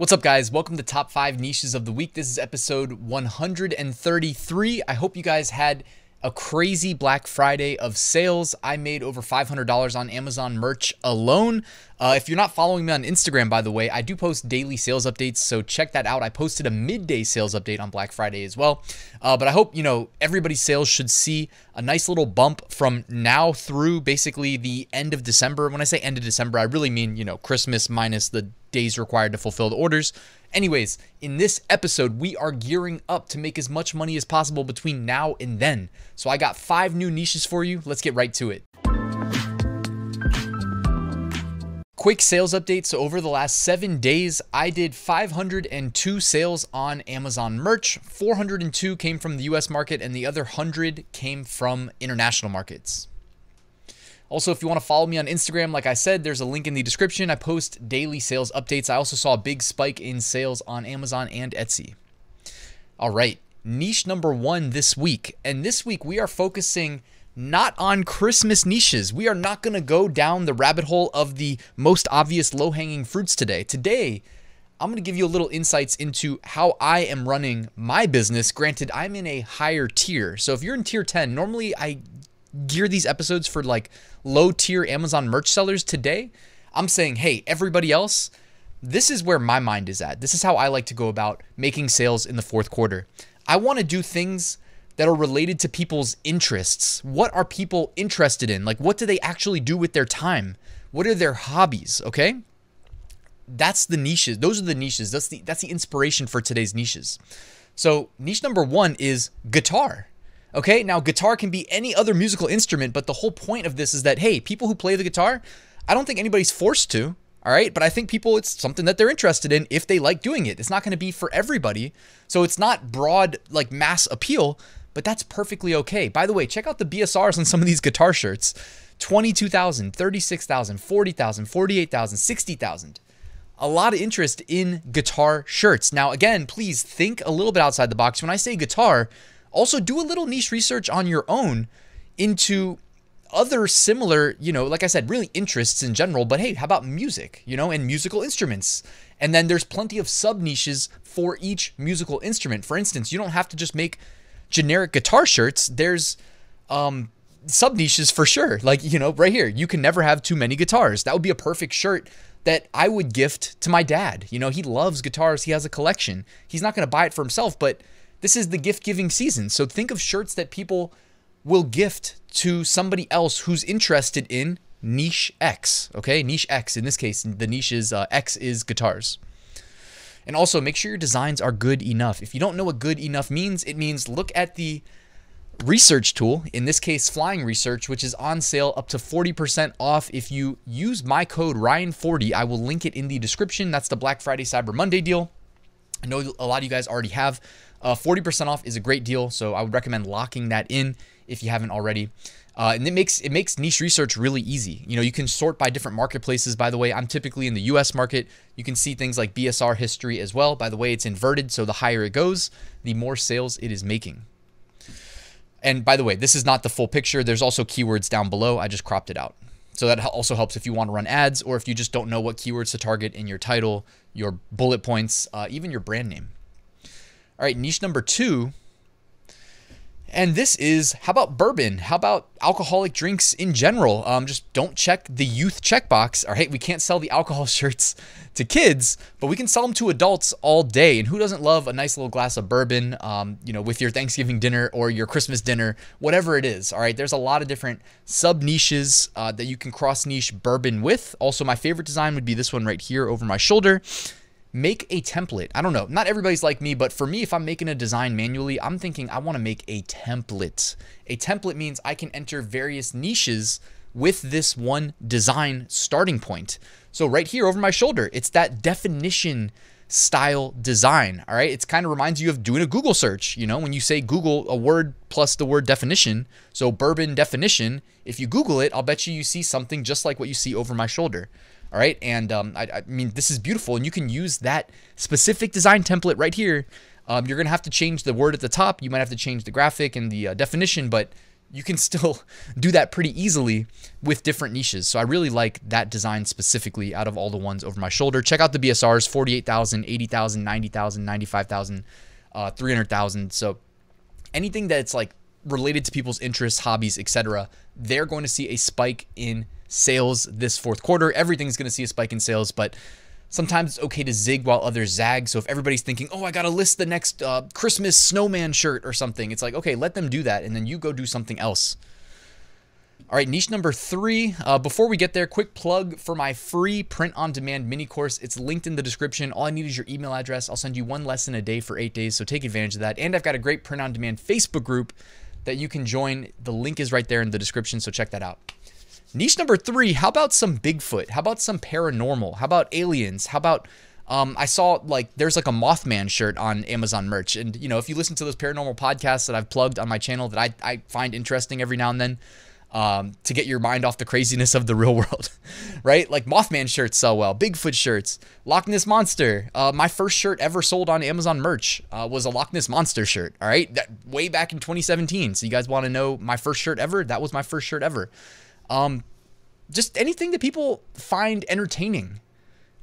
What's up, guys? Welcome to Top 5 Niches of the Week. This is episode 133. I hope you guys had a crazy Black Friday of sales. I made over $500 on Amazon merch alone. Uh, if you're not following me on Instagram, by the way, I do post daily sales updates, so check that out. I posted a midday sales update on Black Friday as well. Uh, but I hope, you know, everybody's sales should see a nice little bump from now through basically the end of December. When I say end of December, I really mean, you know, Christmas minus the days required to fulfill the orders. Anyways, in this episode, we are gearing up to make as much money as possible between now and then. So I got five new niches for you. Let's get right to it. Quick sales update. So, over the last seven days, I did 502 sales on Amazon merch. 402 came from the US market, and the other 100 came from international markets. Also, if you want to follow me on Instagram, like I said, there's a link in the description. I post daily sales updates. I also saw a big spike in sales on Amazon and Etsy. All right, niche number one this week. And this week we are focusing not on Christmas niches. We are not going to go down the rabbit hole of the most obvious low hanging fruits today. Today, I'm going to give you a little insights into how I am running my business. Granted, I'm in a higher tier. So if you're in tier 10, normally I gear these episodes for like low tier Amazon merch sellers today, I'm saying, hey, everybody else, this is where my mind is at. This is how I like to go about making sales in the fourth quarter. I want to do things that are related to people's interests. What are people interested in? Like, what do they actually do with their time? What are their hobbies? Okay. That's the niches. Those are the niches. That's the that's the inspiration for today's niches. So niche number one is guitar. Okay, now guitar can be any other musical instrument, but the whole point of this is that, hey, people who play the guitar, I don't think anybody's forced to, all right? But I think people, it's something that they're interested in if they like doing it. It's not going to be for everybody. So it's not broad, like mass appeal, but that's perfectly okay. By the way, check out the BSRs on some of these guitar shirts 22,000, 36,000, 40,000, 48,000, 60,000 a lot of interest in guitar shirts. Now, again, please think a little bit outside the box. When I say guitar, also, do a little niche research on your own into other similar, you know, like I said, really interests in general. But hey, how about music, you know, and musical instruments? And then there's plenty of sub niches for each musical instrument. For instance, you don't have to just make generic guitar shirts. There's um, sub niches for sure. Like, you know, right here, you can never have too many guitars. That would be a perfect shirt that I would gift to my dad. You know, he loves guitars, he has a collection. He's not going to buy it for himself, but this is the gift giving season. So think of shirts that people will gift to somebody else who's interested in niche X. Okay, niche X. In this case, the niche is uh, X is guitars. And also make sure your designs are good enough. If you don't know what good enough means, it means look at the research tool, in this case, Flying Research, which is on sale up to 40% off if you use my code Ryan40. I will link it in the description. That's the Black Friday Cyber Monday deal. I know a lot of you guys already have uh, 40% off is a great deal, so I would recommend locking that in if you haven't already. Uh, and it makes it makes niche research really easy. You know, you can sort by different marketplaces. By the way, I'm typically in the U.S. market. You can see things like BSR history as well. By the way, it's inverted, so the higher it goes, the more sales it is making. And by the way, this is not the full picture. There's also keywords down below. I just cropped it out. So that also helps if you want to run ads or if you just don't know what keywords to target in your title, your bullet points, uh, even your brand name. All right, niche number two. And this is how about bourbon? How about alcoholic drinks in general? Um, just don't check the youth checkbox. All right, we can't sell the alcohol shirts to kids, but we can sell them to adults all day. And who doesn't love a nice little glass of bourbon, um, you know, with your Thanksgiving dinner or your Christmas dinner, whatever it is. All right, there's a lot of different sub niches uh, that you can cross niche bourbon with. Also, my favorite design would be this one right here over my shoulder make a template. I don't know. Not everybody's like me, but for me, if I'm making a design manually, I'm thinking I want to make a template. A template means I can enter various niches with this one design starting point. So right here over my shoulder, it's that definition style design. All right. It's kind of reminds you of doing a Google search. You know, when you say Google a word plus the word definition, so bourbon definition, if you Google it, I'll bet you you see something just like what you see over my shoulder. All right. And um, I, I, mean, this is beautiful. And you can use that specific design template right here. Um, you're going to have to change the word at the top. You might have to change the graphic and the uh, definition, but you can still do that pretty easily with different niches. So I really like that design specifically out of all the ones over my shoulder. Check out the BSRs 48,000, 80,000, 90,000, 95,000, uh, 300,000. So anything that's like related to people's interests, hobbies, etc., they're going to see a spike in sales this fourth quarter. Everything's going to see a spike in sales, but sometimes it's okay to zig while others zag. So if everybody's thinking, oh, I got to list the next uh, Christmas snowman shirt or something, it's like, okay, let them do that. And then you go do something else. All right, niche number three. Uh, before we get there, quick plug for my free print on demand mini course. It's linked in the description. All I need is your email address. I'll send you one lesson a day for eight days, so take advantage of that. And I've got a great print on demand Facebook group that you can join. The link is right there in the description, so check that out. Niche number three, how about some Bigfoot? How about some paranormal? How about aliens? How about um, I saw like there's like a Mothman shirt on Amazon merch. And you know, if you listen to those paranormal podcasts that I've plugged on my channel that I, I find interesting every now and then, um, to get your mind off the craziness of the real world, right? Like Mothman shirts sell well, Bigfoot shirts, Loch Ness Monster. Uh, my first shirt ever sold on Amazon merch uh, was a Loch Ness Monster shirt, all right? That way back in 2017. So you guys want to know my first shirt ever? That was my first shirt ever. Um, just anything that people find entertaining,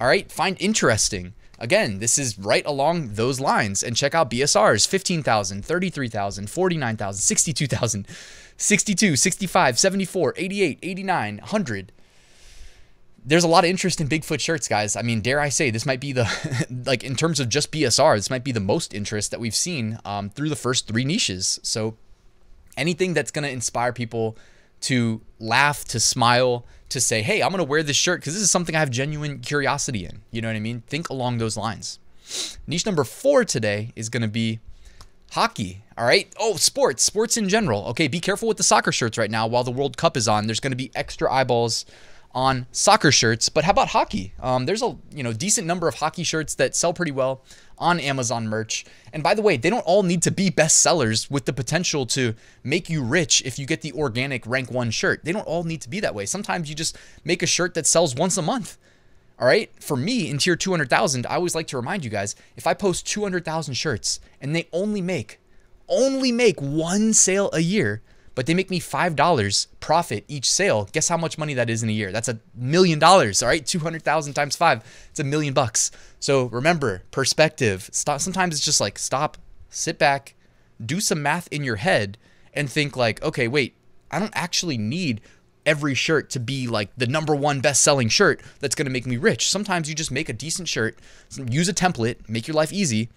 all right, find interesting. Again, this is right along those lines. And check out BSRs 15,000, 33,000, 49,000, 62,000, 62, 65, 74, 88, 89, 100. There's a lot of interest in Bigfoot shirts, guys. I mean, dare I say, this might be the, like, in terms of just BSR, this might be the most interest that we've seen um, through the first three niches. So anything that's going to inspire people to laugh, to smile, to say, hey, I'm going to wear this shirt because this is something I have genuine curiosity in. You know what I mean? Think along those lines. Niche number four today is going to be hockey. All right. Oh, sports, sports in general. Okay. Be careful with the soccer shirts right now while the World Cup is on. There's going to be extra eyeballs on soccer shirts. But how about hockey? Um, there's a you know decent number of hockey shirts that sell pretty well on Amazon merch. And by the way, they don't all need to be best sellers with the potential to make you rich if you get the organic rank one shirt. They don't all need to be that way. Sometimes you just make a shirt that sells once a month. All right. For me in tier 200,000, I always like to remind you guys if I post 200,000 shirts and they only make, only make one sale a year, but they make me $5 profit each sale. Guess how much money that is in a year? That's a million dollars, all right? 200,000 times five, it's a million bucks. So remember, perspective. Stop. Sometimes it's just like stop, sit back, do some math in your head, and think like, okay, wait, I don't actually need every shirt to be like the number one best selling shirt that's going to make me rich. Sometimes you just make a decent shirt, use a template, make your life easy,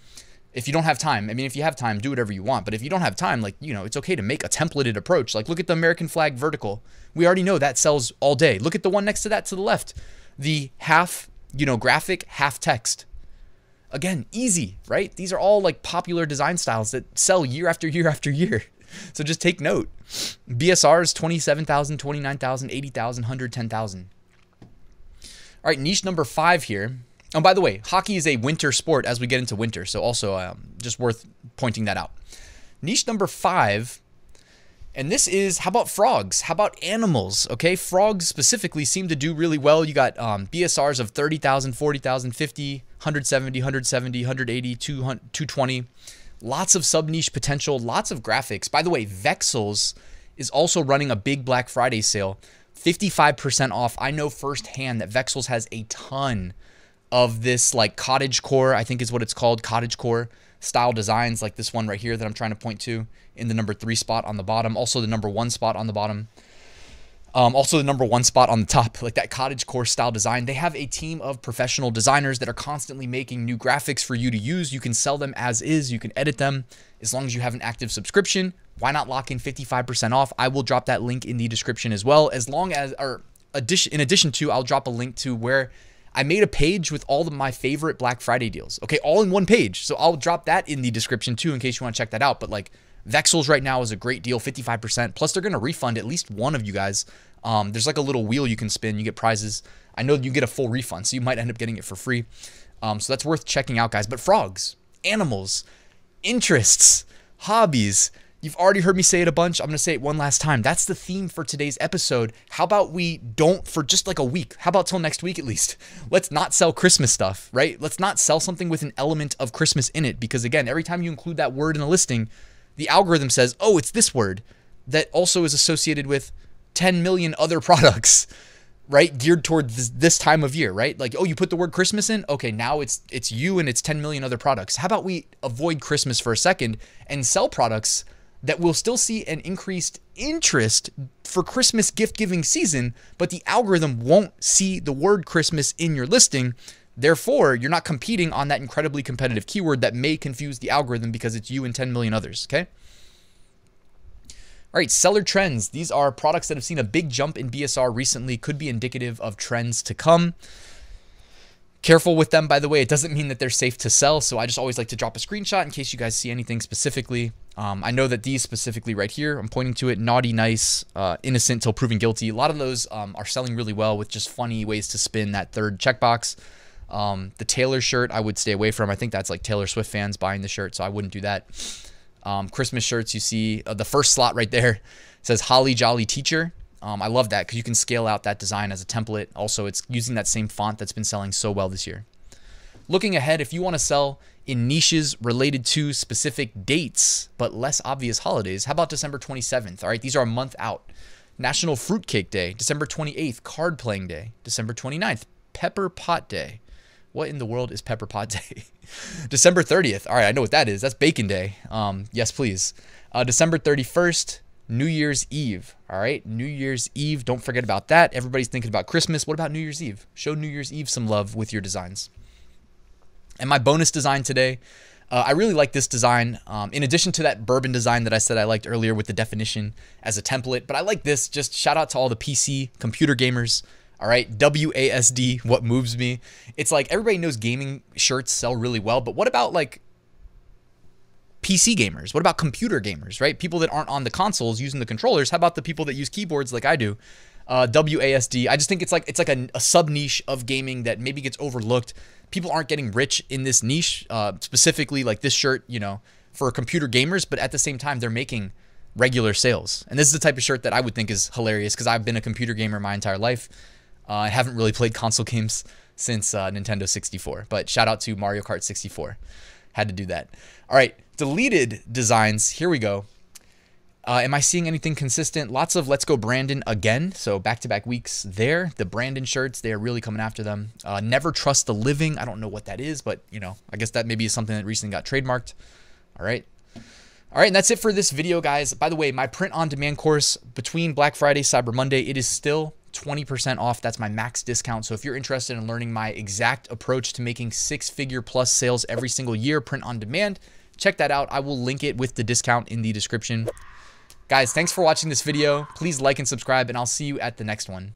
if you don't have time, I mean, if you have time, do whatever you want. But if you don't have time, like, you know, it's okay to make a templated approach. Like, look at the American flag vertical. We already know that sells all day. Look at the one next to that to the left. The half, you know, graphic, half text. Again, easy, right? These are all like popular design styles that sell year after year after year. So just take note. BSRs 27,000, 29,000, 80,000, 110,000. All right, niche number five here Oh, by the way, hockey is a winter sport as we get into winter, so also um, just worth pointing that out. Niche number five, and this is how about frogs? How about animals? Okay, frogs specifically seem to do really well. You got um, BSRs of 30,000, 40,000, 50, 170, 170, 180, 220. Lots of sub niche potential, lots of graphics. By the way, Vexels is also running a big Black Friday sale, 55% off. I know firsthand that Vexels has a ton of this like cottage core, I think is what it's called, cottage core style designs like this one right here that I'm trying to point to in the number three spot on the bottom, also the number one spot on the bottom. Um, also, the number one spot on the top, like that cottage core style design. They have a team of professional designers that are constantly making new graphics for you to use. You can sell them as is, you can edit them as long as you have an active subscription. Why not lock in 55% off? I will drop that link in the description as well. As long as, or addition, in addition to, I'll drop a link to where I made a page with all of my favorite Black Friday deals. Okay, all in one page. So I'll drop that in the description too in case you want to check that out. But like Vexels right now is a great deal, 55%. Plus they're going to refund at least one of you guys. Um, there's like a little wheel you can spin. You get prizes. I know you get a full refund, so you might end up getting it for free. Um, so that's worth checking out, guys. But frogs, animals, interests, hobbies, You've already heard me say it a bunch. I'm going to say it one last time. That's the theme for today's episode. How about we don't for just like a week? How about till next week at least? Let's not sell Christmas stuff, right? Let's not sell something with an element of Christmas in it because again, every time you include that word in a listing, the algorithm says, "Oh, it's this word." that also is associated with 10 million other products right geared toward this, this, time of year right like oh you put the word christmas in okay now it's it's you and it's 10 million other products how about we avoid christmas for a second and sell products that we'll still see an increased interest for christmas gift giving season but the algorithm won't see the word christmas in your listing therefore you're not competing on that incredibly competitive keyword that may confuse the algorithm because it's you and 10 million others okay all right, seller trends. These are products that have seen a big jump in BSR recently, could be indicative of trends to come. Careful with them, by the way. It doesn't mean that they're safe to sell. So I just always like to drop a screenshot in case you guys see anything specifically. Um, I know that these specifically right here, I'm pointing to it, naughty, nice, uh, innocent till proven guilty. A lot of those um, are selling really well with just funny ways to spin that third checkbox. Um, the Taylor shirt, I would stay away from. I think that's like Taylor Swift fans buying the shirt, so I wouldn't do that um, Christmas shirts. You see uh, the first slot right there says Holly Jolly Teacher. Um, I love that because you can scale out that design as a template. Also, it's using that same font that's been selling so well this year. Looking ahead, if you want to sell in niches related to specific dates but less obvious holidays, how about December 27th? All right, these are a month out. National Fruitcake Day, December 28th, Card Playing Day, December 29th, Pepper Pot Day. What in the world is Pepper Pot Day? December 30th. All right, I know what that is. That's Bacon Day. Um, yes, please. Uh, December 31st, New Year's Eve. All right, New Year's Eve. Don't forget about that. Everybody's thinking about Christmas. What about New Year's Eve? Show New Year's Eve some love with your designs. And my bonus design today, uh, I really like this design. Um, in addition to that bourbon design that I said I liked earlier with the definition as a template, but I like this. Just shout out to all the PC computer gamers all right, WASD, what moves me. It's like everybody knows gaming shirts sell really well, but what about like PC gamers? What about computer gamers, right? People that aren't on the consoles using the controllers. How about the people that use keyboards like I do? Uh, WASD. I just think it's like it's like a, a sub niche of gaming that maybe gets overlooked. People aren't getting rich in this niche, uh, specifically like this shirt, you know, for computer gamers. But at the same time, they're making regular sales, and this is the type of shirt that I would think is hilarious because I've been a computer gamer my entire life. Uh, I haven't really played console games since uh, Nintendo 64, but shout out to Mario Kart 64. Had to do that. All right, deleted designs. Here we go. Uh, am I seeing anything consistent? Lots of Let's Go Brandon again. So back to back weeks there. The Brandon shirts, they are really coming after them. Uh, Never Trust the Living. I don't know what that is, but you know, I guess that maybe is something that recently got trademarked. All right. All right, and that's it for this video, guys. By the way, my print on demand course between Black Friday, Cyber Monday, it is still 20% off. That's my max discount. So if you're interested in learning my exact approach to making six figure plus sales every single year, print on demand, check that out. I will link it with the discount in the description. Guys, thanks for watching this video. Please like and subscribe, and I'll see you at the next one.